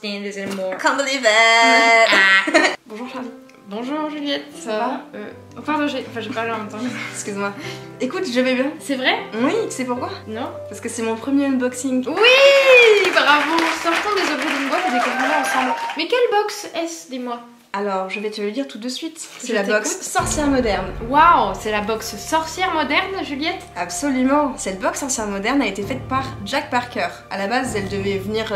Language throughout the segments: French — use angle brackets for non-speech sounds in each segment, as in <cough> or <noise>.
Can't believe it <laughs> Bonjour Charlie. Bonjour Juliette, ça, va euh, oh, Pardon, j'ai enfin, j'ai parlé en même temps. <laughs> Excuse-moi. Écoute, je vais bien. C'est vrai Oui, tu sais pourquoi? Non Parce que c'est mon premier unboxing. Oui Bravo Sortons des objets d'une boîte et découvrons ensemble. Mais quelle box est-ce, dis-moi? Alors, je vais te le dire tout de suite. C'est la box sorcière moderne. Waouh C'est la box sorcière moderne, Juliette? Absolument. Cette box sorcière moderne a été faite par Jack Parker. À la base, elle devait venir.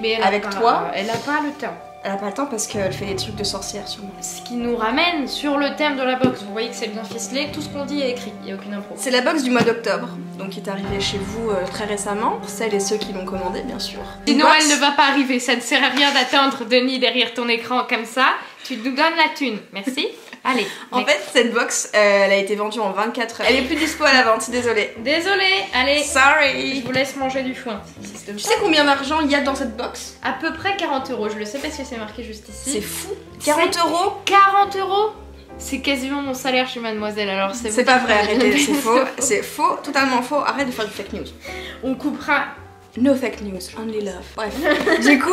Mais elle a Avec pas- toi Elle a pas le temps. Elle a pas le temps parce qu'elle fait des trucs de sorcière sûrement. Ce qui nous ramène sur le thème de la box. Vous voyez que c'est bien ficelé, tout ce qu'on dit est écrit, il n'y a aucune impro. C'est la box du mois d'octobre, donc qui est arrivée chez vous euh, très récemment, pour celles et ceux qui l'ont commandée bien sûr. Sinon, elle ne va pas arriver, ça ne sert à rien d'attendre Denis derrière ton écran comme ça. Tu nous donnes la thune, merci. <laughs> Allez, En fait, cette box, euh, elle a été vendue en 24 heures. Elle est plus dispo à la vente, désolée. Désolée, allez, je Sorry. vous laisse manger du foin. Tu sais combien d'argent il y a dans cette box? À peu près 40 euros, je le sais parce que c'est marqué juste ici. C'est fou. 40 euros? 40 euros? C'est quasiment mon salaire chez Mademoiselle, alors c'est C'est pas vrai, arrêtez, c'est faux, <laughs> c'est faux, totalement faux, arrête de faire du fake news. On coupera. No fake news, only love. Bref. <laughs> du coup,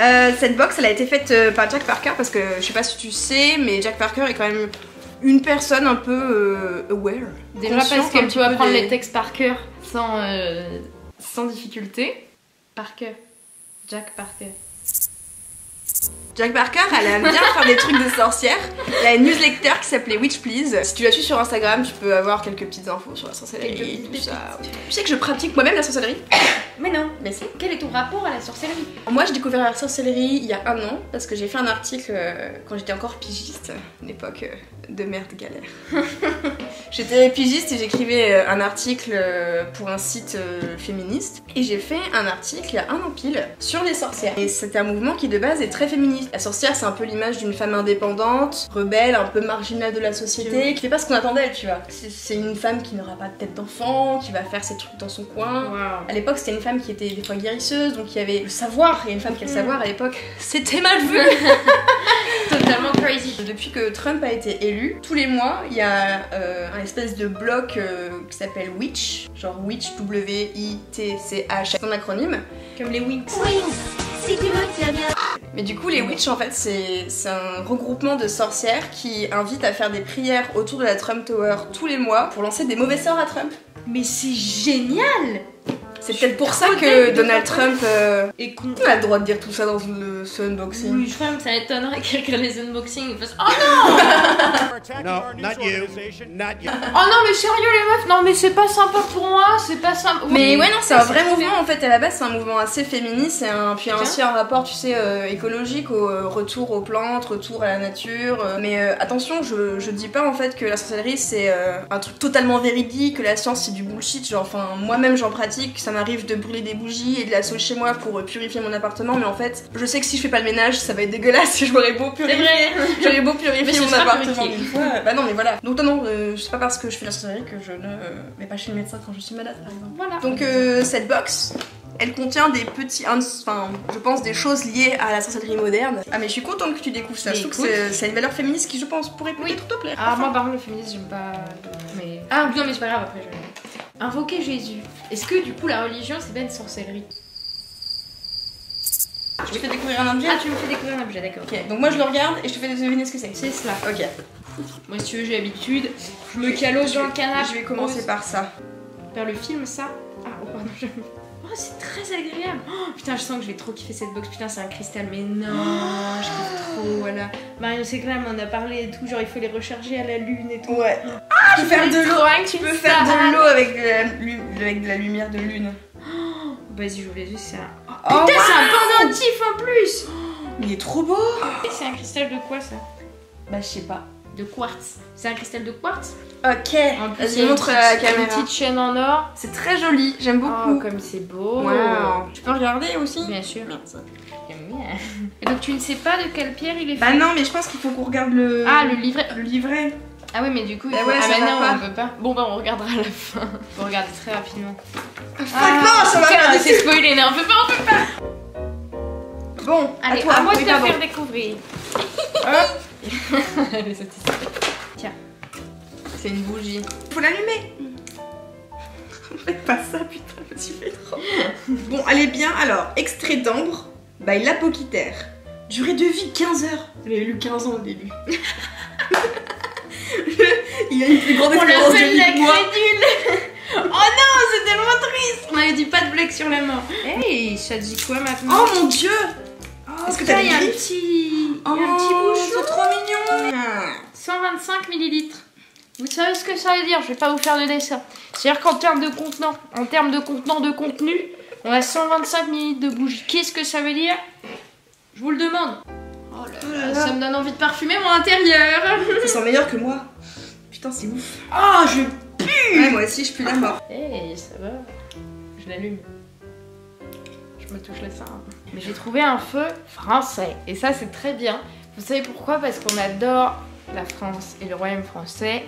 euh, cette box, elle a été faite euh, par Jack Parker parce que je sais pas si tu sais, mais Jack Parker est quand même une personne un peu euh, aware. Déjà parce peut peu apprendre des- les textes par cœur sans, euh, sans difficulté. Par cœur. Jack Parker. Jack Parker, elle aime bien faire des trucs de sorcière. Elle a une newsletter qui s'appelait Witch Please. Si tu la suis sur Instagram, tu peux avoir quelques petites infos sur la sorcellerie, tout ça. Tu sais que je pratique moi-même la sorcellerie Mais non Mais si. Quel est ton rapport à la sorcellerie? Moi, j'ai découvert la sorcellerie il y a un an parce que j'ai fait un article euh, quand j'étais encore pigiste, une époque euh, de merde galère. <laughs> j'étais pigiste et j'écrivais euh, un article pour un site féministe et j'ai fait un article il y a un an pile sur les sorcières. Et c'était un mouvement qui de base est très féministe. La sorcière, c'est un peu l'image d'une femme indépendante, rebelle, un peu marginale de la société, qui fait pas ce qu'on attend d'elle, tu vois. C'est- C'est une femme qui n'aura pas de tête d'enfant, qui va faire ses trucs dans son coin. Waouh À l'époque, c'était une femme qui était des fois guérisseuse, donc il y avait le savoir, et une femme qui a le Mm. savoir à l'époque, c'était mal vu. <laughs> Totalement crazy. Depuis que Trump a été élu, tous les mois, il y a euh, un espèce de bloc euh, qui s'appelle Witch, genre Witch, W-I-T-C-H, son acronyme. Comme les Winx. Mais du coup, les Witch, en fait, c'est c'est un regroupement de sorcières qui invitent à faire des prières autour de la Trump Tower tous les mois pour lancer des mauvais sorts à Trump. Mais c'est génial C'est peut-être pour ça que Donald Trump euh, Et con. a le droit de dire tout ça dans le, ce unboxing. Oui, je crois que ça étonnerait que <laughs> quelqu'un les unboxings fasse Oh No, not you. Not you. Oh non, mais sérieux les meufs, non mais c'est pas sympa pour moi, c'est pas sympa. Mais ouais non c'est un vrai mouvement en fait à la base c'est un mouvement assez féministe et un, puis aussi un rapport tu sais euh, écologique au euh, retour aux plantes, retour à la nature euh, mais euh, attention je, je dis pas en fait que la sorcellerie c'est euh, un truc totalement véridique que la science c'est du bullshit genre enfin moi-même j'en pratique ça m'arrive de brûler des bougies et de la sauge chez moi pour euh, purifier mon appartement mais en fait je sais que si je fais pas le ménage ça va être dégueulasse et <laughs> j'aurais beau purifier j'aurais beau purifier mon appartement mille fois bah non mais voilà donc non non euh, c'est pas parce que je fais la sorcellerie que je ne euh, vais pas chez le médecin quand je suis malade par exemple Voilà. donc euh, cette box, elle contient des petits, enfin, je pense des choses liées à la sorcellerie moderne. Ah mais je suis contente que tu découvres ça. Mais Je trouve que écoute. c'est- une valeur féministe qui, je pense, pourrait peut-être te plaire. Ah, Enfin. moi par contre, le féminisme, j'aime pas. Mais... Ah, non, mais c'est pas grave, après je vais. Invoquer Jésus. Est-ce que du coup la religion c'est pas une sorcellerie je te fais découvrir un objet. Ah, tu me fais découvrir un objet, d'accord. Ok, donc moi je le regarde et je te fais deviner ce que c'est. C'est cela. Ok, Moi, si tu veux, j'ai l'habitude. Je me calose dans le canapé. je vais commencer par ça. Vers le film, ça. Ah, oh, pardon, je... Oh, c'est très agréable. Oh, putain, je sens que je vais trop kiffer cette box. Putain, c'est un cristal, mais non, je kiffe trop, voilà. Mario Seclam on en a parlé et tout, genre il faut les recharger à la lune et tout. Ouais. Ah, tu peux faire de l'eau. Tu Tu peux faire de l'eau avec, de la lu- avec de la lumière de lune. Vas-y, j'ouvre les yeux, c'est un. Oh, Putain, c'est un pendentif en plus il est trop beau. C'est un cristal de quoi ça? Bah je sais pas. De quartz. C'est un cristal de quartz? Ok. En plus, une montre la Une caméra. petite chaîne en or. C'est très joli. J'aime Oh, beaucoup. comme c'est beau. Tu peux regarder aussi? Bien sûr. Merci. J'aime bien. Et donc tu ne sais pas de quelle pierre il est fait? Bah non, mais je pense qu'il faut qu'on regarde le. Ah, le livret. le livret. Ah oui, mais du coup, il Bah faut... ouais, ah pas. on peut pas. Bon bah on regardera à la fin. On va regarder très rapidement. Ah, non, ça va c'est spoilé, non, on peut pas, on peut pas. Bon, Allez, à toi. à moi de Oui, te pardon. faire découvrir. Hop, <laughs> Elle est satisfaite. c'est une bougie. Faut l'allumer. Faites pas ça, putain, je me suis fait trop. Bon, elle est bien. Alors, extrait d'ambre, by l'Apoquitaire. Durée de vie 15 heures. A eu 15 ans au début. <laughs> <laughs> Il a une plus grande On expérience de vie que moi. <laughs> Oh non, c'est tellement triste On avait dit pas de blague sur la mort. Hey, ça dit quoi maintenant Oh mon dieu Oh, est-ce que t'as un petit... il y a un Oh, petit bouchon c'est trop mignon 125 millilitres. Vous savez ce que ça veut dire? Je vais pas vous faire de dessin. C'est-à-dire qu'en termes de contenant, en termes de contenant de contenu, on a 125 millilitres de bougie. Qu'est-ce que ça veut dire? Je vous le demande. Oh ça me donne envie de parfumer mon intérieur. <laughs> Ça sent meilleur que moi. Putain, c'est ouf. Oh, je pue Ouais, moi aussi, je pue la mort. Hey, ça va. Je l'allume. Je me touche le sein. Mais j'ai trouvé un feu français. Et ça, c'est très bien. Vous savez pourquoi? Parce qu'on adore la France et le royaume français.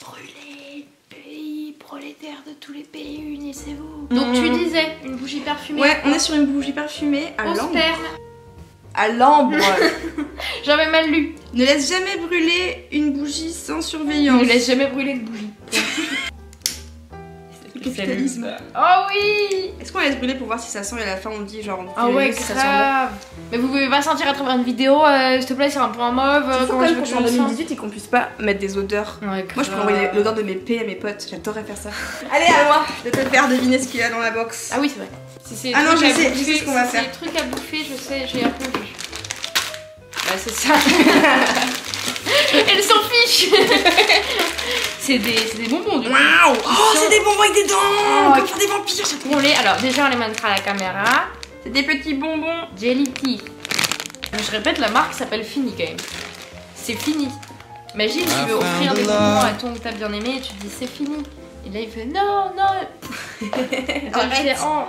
Brûlez, pays prolétaire de tous les pays, unissez-vous. Donc tu Mhm. disais, une bougie parfumée Ouais, on est sur une bougie parfumée à sperme. À l'ambre <laughs> J'avais mal lu. Ne laisse jamais brûler une bougie sans surveillance. ne laisse jamais brûler de bougie. Le capitalisme. Oh oui Est-ce qu'on laisse brûler pour voir si ça sent et à la fin on dit genre Ah ouais, si ça sent bon grave. Mais vous pouvez pas sentir à travers une vidéo, euh, s'il te plaît, c'est un en mauve. Euh, comment même veux que je en le sens 2018 et qu'on puisse pas mettre des odeurs. Ouais, Moi je peux envoyer l'odeur de mes P à mes potes, j'adorerais faire ça. Allez à moi, je vais te faire deviner ce qu'il y a dans la box. Ah oui, c'est vrai. Si c'est Ah non, je sais, je sais ce qu'on va si faire. c'est des trucs à bouffer, je sais, j'ai répondu. Bah, c'est ça. Elle s'en fiche <laughs> C'est des, c'est des bonbons, du coup. Waouh Oh, c'est des bonbons avec des dents Oh, On peut faire des vampires, j'adore. On les... Alors, déjà, on les montrera à la caméra. C'est des petits bonbons. Jelly Tea. Je répète, la marque s'appelle Fini Game. C'est fini. Imagine, tu veux offrir des bonbons à ton que t'as bien aimé et tu dis c'est fini. Et là, il fait non, non. <laughs> Arrête. Oh.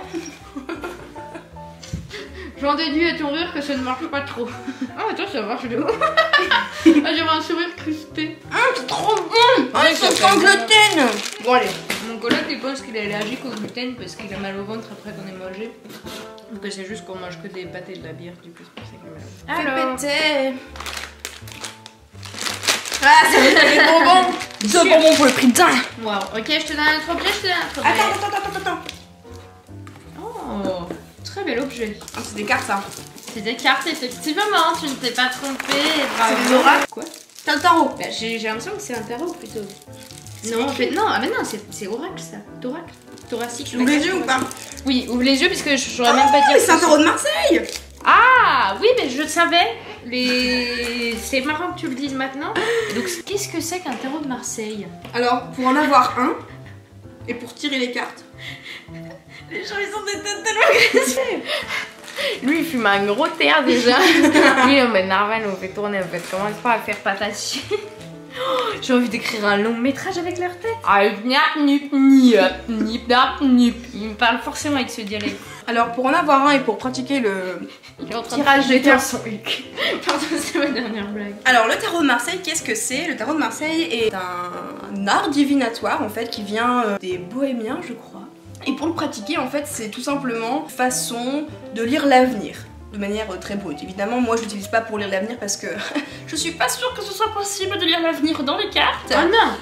J'en déduis à ton rire que ça ne marche pas trop. Ah, attends, ça marche de ouf. <laughs> ah, j'avais un sourire crispé. C'est trop bon Oh, ils sont sans gluten Bon allez. Mon collègue il pense qu'il est allergique au gluten parce qu'il a mal au ventre après qu'on ait mangé. Donc c'est juste qu'on mange que des pâtés et de la bière du coup c'est pour ça qu'il a mal. Fais Alors, péter. Ah, ça va être des bonbons Deux bonbons pour le prix d'un Waouh, ok, je te donne un autre objet, je te donne un autre objet. Attends, attends, attends, attends, attends. Oh, très bel objet. Ah, c'est des cartes ça. C'est des cartes, effectivement, tu ne t'es pas trompé. C'est des oracles Quoi? T'as le tarot. bah, J'ai l'impression que c'est un tarot plutôt. Non, en fait, non, ah, mais non, c'est c'est oracle ça. Thoracle. Thoracique. Ouvre les yeux ou pas? Oui, ouvre les yeux, puisque je saurais même pas dire. mais c'est un que tarot de Marseille Ah oui, mais je le savais. Les... C'est marrant que tu le dises maintenant. Donc qu'est-ce que c'est qu'un tarot de Marseille? Alors, pour en avoir un, et pour tirer les cartes, Les gens ils ont des têtes tellement Lui il fume un gros terre déjà. Lui mais Narval on fait tourner en fait. Commence pas à faire patachier. Oh, J'ai envie d'écrire un long métrage avec leur tête. Ah, nip, nip, nip. Il me parle forcément avec ce dialecte. Alors pour en avoir un et pour pratiquer le... Tirage de de jeter cartes. son. Pardon, c'est ma dernière blague. Alors le tarot de Marseille, qu'est-ce que c'est? Le tarot de Marseille est un art divinatoire en fait qui vient euh, des bohémiens je crois. Et pour le pratiquer en fait c'est tout simplement une façon de lire l'avenir de manière euh, très brute. Évidemment moi je l'utilise pas pour lire l'avenir parce que <laughs> je suis pas sûre que ce soit possible de lire l'avenir dans les cartes. Oh non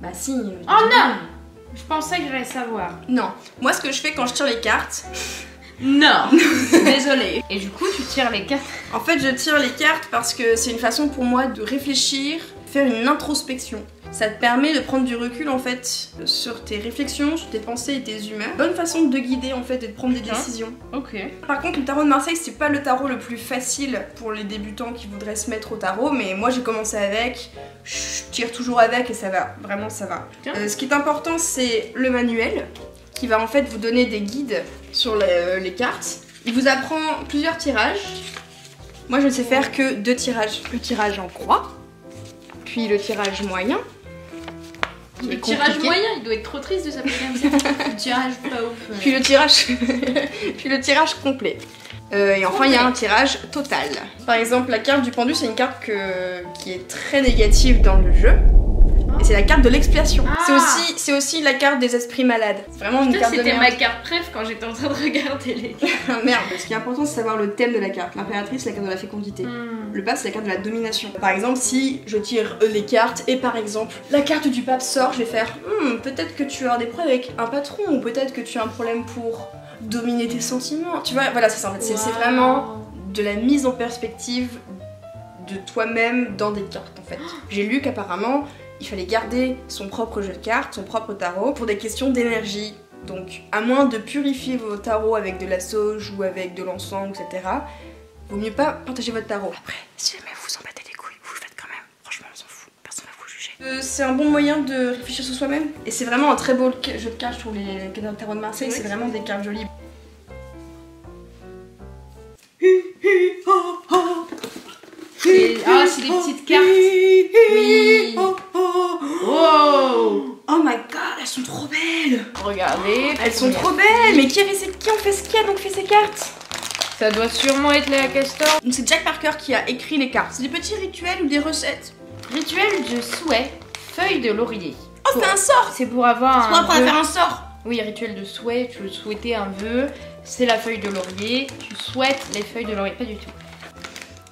Bah si. euh, Oh non Je pensais que j'allais savoir. Non. Moi ce que je fais quand je tire les cartes, <laughs> Non <laughs> Désolée. Et du coup, tu tires les cartes. en fait je tire les cartes parce que c'est une façon pour moi de réfléchir, faire une introspection. Ça te permet de prendre du recul en fait sur tes réflexions, sur tes pensées et tes humeurs. Bonne façon de guider en fait et de prendre des décisions. Ok. Par contre le tarot de Marseille c'est pas le tarot le plus facile pour les débutants qui voudraient se mettre au tarot mais moi j'ai commencé avec, je tire toujours avec et ça va, vraiment ça va. Euh, ce qui est important c'est le manuel qui va en fait vous donner des guides sur les, les cartes. Il vous apprend plusieurs tirages. Moi je ne sais faire que deux tirages. Le tirage en croix, puis le tirage moyen. Le tirage compliqué. moyen, il doit être trop triste de s'appeler comme ça. <laughs> Le tirage pas ouf. Puis le tirage, <laughs> puis le tirage complet. Euh, et enfin, il y a un tirage total. Par exemple, la carte du pendu, c'est une carte que- qui est très négative dans le jeu. Et c'est la carte de l'expiation. Ah. C'est aussi, c'est aussi la carte des esprits malades. C'est vraiment une Putain, carte de c'était merde. ma carte préf quand j'étais en train de regarder les. merde. Ce qui est important, c'est savoir le thème de la carte. L'impératrice, c'est la carte de la fécondité. Hmm. Le pape, c'est la carte de la domination. Par exemple, si je tire les cartes et par exemple la carte du pape sort, je vais faire Hmm, peut-être que tu as des problèmes avec un patron ou peut-être que tu as un problème pour dominer tes sentiments. Tu vois, voilà, c'est ça en fait. C'est vraiment de la mise en perspective de toi-même dans des cartes en fait. <gasps> J'ai lu qu'apparemment il fallait garder son propre jeu de cartes, son propre tarot pour des questions d'énergie. Donc à moins de purifier vos tarots avec de la sauge ou avec de l'encens, etc. Vaut mieux pas partager votre tarot. Après, si jamais vous en battez les couilles, vous le faites quand même. Franchement, on s'en fout. Personne va vous juger. Euh, c'est un bon moyen de réfléchir sur soi-même. Et c'est vraiment un très beau jeu de cartes, je trouve, les les tarots de Marseille. C'est C'est vrai vraiment des cartes jolies. Ah, c'est des petites cartes. Oui. Wow Oh my god, elles sont trop belles Regardez. Elles sont trop belles Mais qui, avait qui ont fait ce qui a donc fait ces cartes Ça doit sûrement être Léa Castor. Donc c'est Jack Parker qui a écrit les cartes. C'est des petits rituels ou des recettes. Rituel de souhait, feuille de laurier. Oh, c'est un sort C'est pour avoir C'est pour un apprendre à faire un sort Oui, rituel de souhait, tu veux souhaiter un vœu, c'est la feuille de laurier, tu souhaites les feuilles de laurier, pas du tout.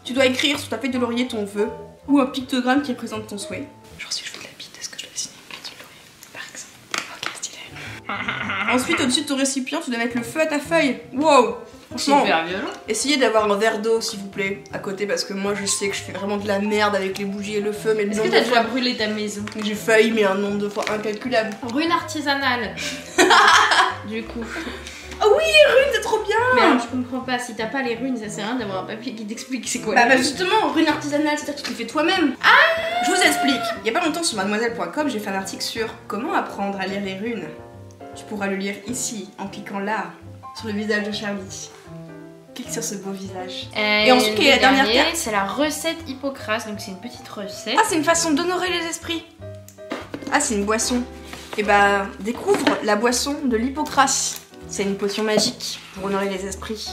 Tu dois écrire sur ta feuille de laurier ton vœu ou un pictogramme qui représente ton souhait. Genre si je veux de la bite, est-ce que je dois dessiner une bite sur le laurier? Par exemple. Ok, stylé. <laughs> Ensuite, au-dessus de ton récipient, tu dois mettre le feu à ta feuille. Wow Franchement, Super violent. essayez d'avoir un verre d'eau s'il vous plaît à côté parce que moi je sais que je fais vraiment de la merde avec les bougies et le feu, mais le Est-ce que t'as de déjà brûlé ta maison? J'ai failli, mais un nombre de fois incalculable. Rune artisanale. <laughs> du coup. Rune, c'est trop bien Mais alors, je comprends pas, si t'as pas les runes, ça sert à rien d'avoir un papier qui t'explique c'est quoi. Bah, les bah runes. justement, rune artisanale, c'est-à-dire que tu le fais toi-même. Ah Je vous explique. Il y a pas longtemps sur mademoiselle.com, j'ai fait un article sur comment apprendre à lire les runes. Tu pourras le lire ici, en cliquant là, sur le visage de Charlie. Clique sur ce beau visage. Et ensuite, quelle est la dernière dernier, carte C'est la recette Hippocrate, donc c'est une petite recette. Ah, c'est une façon d'honorer les esprits. Ah, c'est une boisson. Et bah, découvre la boisson de l'hypocratie. C'est une potion magique pour honorer les esprits.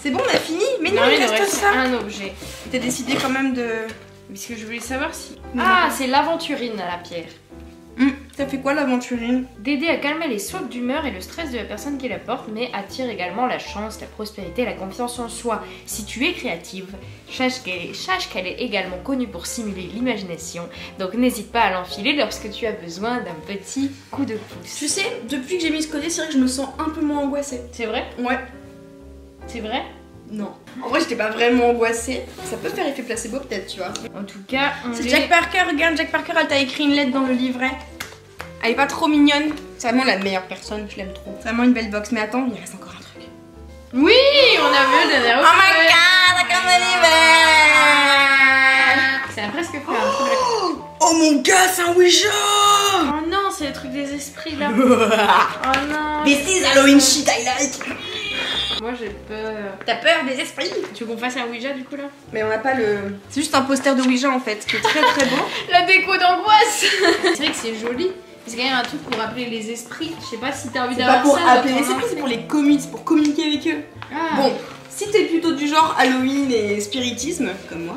C'est bon, on a fini? Mais non, il il reste reste ça. un objet. T'as décidé quand même de... Parce que je voulais savoir si. Non. Ah, c'est l'aventurine à la pierre. T'as fait quoi l'aventurine? D'aider à calmer les sautes d'humeur et le stress de la personne qui la porte, mais attire également la chance, la prospérité, la confiance en soi. Si tu es créative, sache qu'elle est, également connue pour simuler l'imagination, donc n'hésite pas à l'enfiler lorsque tu as besoin d'un petit coup de pouce. Tu sais, depuis que j'ai mis ce collier, c'est vrai que je me sens un peu moins angoissée. C'est vrai? Ouais. C'est vrai? Non. En vrai, j'étais pas vraiment angoissée. Ça peut faire effet placebo peut-être, tu vois. En tout cas, on C'est Jack Parker, regarde, Jack Parker, elle t'a écrit une lettre dans le livret. Elle est pas trop mignonne. C'est vraiment la meilleure personne, je l'aime trop. C'est vraiment une belle box. Mais attends, il reste encore un truc. Oui, on a vu la dernière Oh my god, comme l'hiver a presque fait un truc. Oh mon gars, c'est un Ouija Oh non, c'est le truc des esprits là. <laughs> Oh non. This is Halloween shit I like Moi j'ai peur. T'as peur des esprits? Tu veux qu'on fasse un Ouija du coup là? Mais on n'a pas le... C'est juste un poster de Ouija en fait, qui est très très beau. <laughs> La déco d'angoisse <laughs> C'est vrai que c'est joli. C'est quand même un truc pour appeler les esprits. Je sais pas si t'as envie C'est d'avoir pas pour ça dans appeler les esprits, c'est pour les c'est pour communiquer avec eux. Ah. Bon, si t'es plutôt du genre Halloween et spiritisme, comme moi,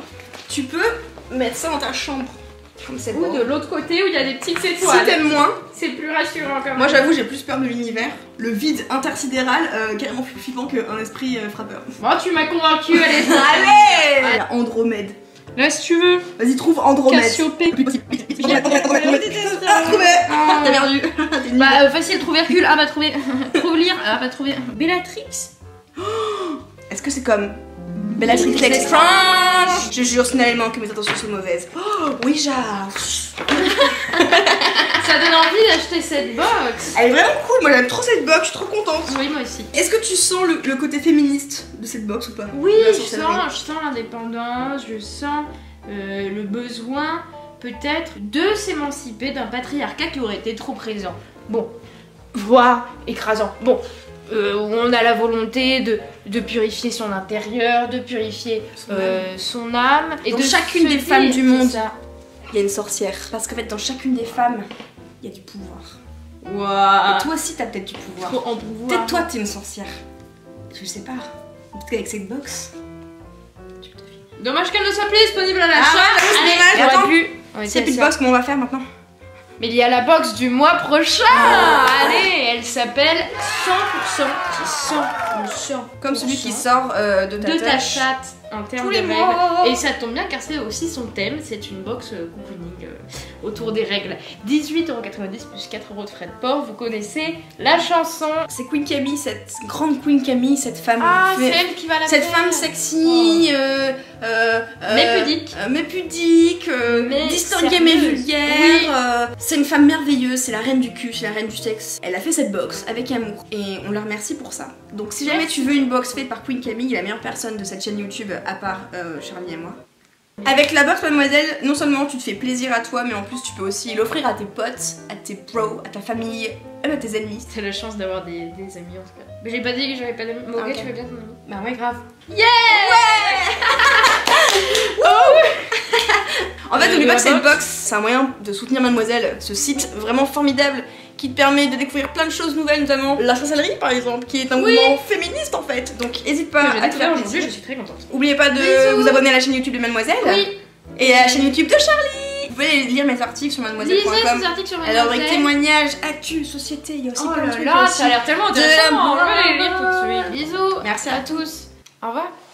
tu peux mettre ça dans ta chambre. Comme cette Ou de l'autre côté où il y a des petites Si étoiles. t'aimes moins, c'est plus rassurant quand même. moi j'avoue j'ai plus peur de l'univers. Le vide intersidéral, euh, carrément plus flippant qu'un esprit euh, frappeur. Bon, tu m'as convaincu, allez. Allez Andromède. Là, si tu veux. Vas-y, trouve Andromède. Cassiopée. Andromède. Ah, trouvé Ah. T'as perdu. <laughs> Bah, euh, facile, trouver Hercule. Ah, bah, trouver. <laughs> trouve lire. Ah, bah, trouver. Bellatrix. Est-ce que c'est comme Bellatrix Lestrange Je jure solennellement que mes intentions sont mauvaises. Oh, Ouija <laughs> Ça donne envie d'acheter cette box. Elle est vraiment cool, moi j'aime trop cette box, je suis trop contente. Oui, moi aussi. Est-ce que tu sens le, le côté féministe de cette box ou pas? Oui, sens, je sens l'indépendance, je sens euh, le besoin peut-être de s'émanciper d'un patriarcat qui aurait été trop présent. Bon, voire écrasant. Bon, euh, où on a la volonté de, de purifier son intérieur, de purifier Son euh, son âme. Et Dans de chacune des femmes du monde. Il y a une sorcière. Parce qu'en fait, dans chacune des femmes, il y a du pouvoir. Waouh Et toi aussi, t'as peut-être du pouvoir. Trop en pouvoir. Peut-être toi, t'es une sorcière. Je sais pas. Peut-être qu'avec cette box. Dommage qu'elle ne soit plus disponible à l'achat. Ah, dommage, attends. pu- on était S'il y a plus de sûrs. box, comment on va faire maintenant Mais il y a la box du mois prochain Ah. Allez, elle s'appelle 100% qui sent le sang. Comme celui qui sort euh, de ta de ta chatte. En termes de les règles. Et ça tombe bien car c'est aussi son thème, c'est une box euh, cocooning euh, autour des règles. 18,90€ plus 4€ de frais de port, vous connaissez la chanson. C'est Queen Camille, cette grande Queen Camille, cette femme. Ah, c'est elle qui va la cette faire. femme sexy, euh, euh, Mais pudique. mais pudique, Mais distinguée mais vulgaire. Oui. c'est une femme merveilleuse, c'est la reine du cul, c'est la reine du sexe. Elle a fait cette box avec amour et on la remercie pour ça. Donc si jamais tu veux une box faite par Queen Camille, la meilleure personne de cette chaîne YouTube à part euh, Charlie et moi. Avec la box Mademoiselle, non seulement tu te fais plaisir à toi, mais en plus tu peux aussi l'offrir à tes potes, à tes bros, à ta famille, même à tes ennemis. C'est la chance d'avoir des, des amis en tout cas. Mais j'ai pas dit que j'avais pas d'amis. Ok. tu veux bien ton ami? Bah ouais, grave. <laughs> En fait, n'oublie pas que cette box, c'est un moyen de soutenir Mademoiselle, ce site vraiment formidable qui te permet de découvrir plein de choses nouvelles, notamment la sorcellerie par exemple, qui est un Oui. mouvement féministe en fait. Donc n'hésite pas à te faire aujourd'hui, je suis très contente. Oubliez pas de Bisous. vous abonner à la chaîne YouTube de Mademoiselle Oui, et à la chaîne YouTube de Charlie. Vous pouvez lire mes articles sur lisez mademoiselle.com. ces articles sur Alors avec Mademoiselle. témoignages, actu, société, il y a aussi Oh plein de là trucs là, aussi. ça a l'air tellement De intéressant. On va les lire tout de suite. Bisous. Merci à tous. Au revoir.